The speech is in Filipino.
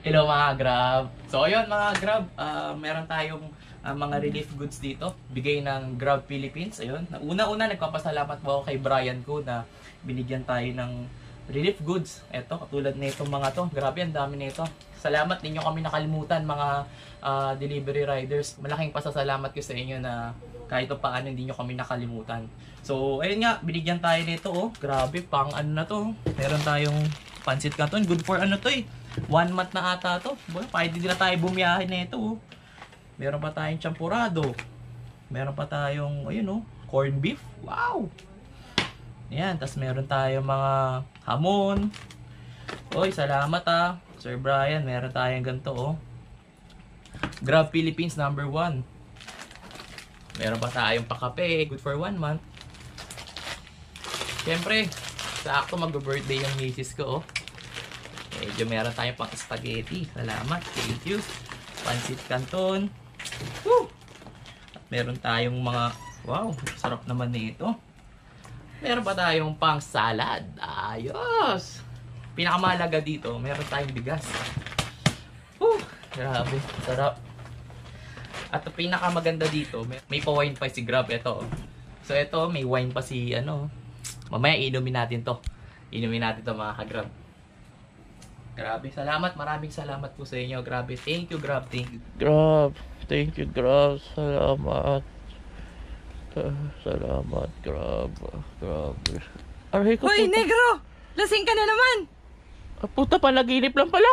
Hello mga Grab. So ayun mga Grab, ah, meron tayong ah, mga relief goods dito. Bigay ng Grab Philippines. Ayun. Una-una nagpapasalamat po ako kay Brian ko na binigyan tayo ng relief goods. Ito, katulad nito mga to. Grabe, ang dami nito. Salamat ninyo kami nakalimutan mga ah, delivery riders. Malaking pasasalamat ko sa inyo na kahit pa paano hindi nyo kami nakalimutan. So, ayun nga, binigyan tayo nito oh. Grabe, pang ano na to. Meron tayong pancit canton. Good for ano to eh. One month na ata to. Boy, pwede din na tayo bumiyahe na ito. Oh. Meron pa tayong champurado. Meron pa tayong, ayun oh, corn beef. Wow! Yan, tas meron tayong mga hamon. Oy, salamat ah. Sir Brian, meron tayong ganito oh. Grab Philippines number one. Meron pa tayong pakape. Good for one month. Siyempre, sakto mag-birthday yung misis ko oh. Medyo meron tayong pang spaghetti. Salamat. Thank you. Pancit Canton. Woo! At meron tayong mga... Wow, sarap naman nito. Meron pa tayong pang salad. Ayos! Pinakamalaga dito, meron tayong bigas. Woo! Grabe, sarap. At pinakamaganda dito, may, may pa-wine pa si Grab. Ito. oh. So ito, may wine pa si ano. Mamaya inumin natin to. Inumin natin to mga ka-Grab. Grabe, salamat. Maraming salamat po sa inyo. Grabe. Thank you, Grab. Thank you. Grab. Thank you, Grab. Salamat. Salamat, Grab. Grabe. Aray ko, Hoy, puta. negro! Lasing ka na naman! Ah, puta, panaginip lang pala.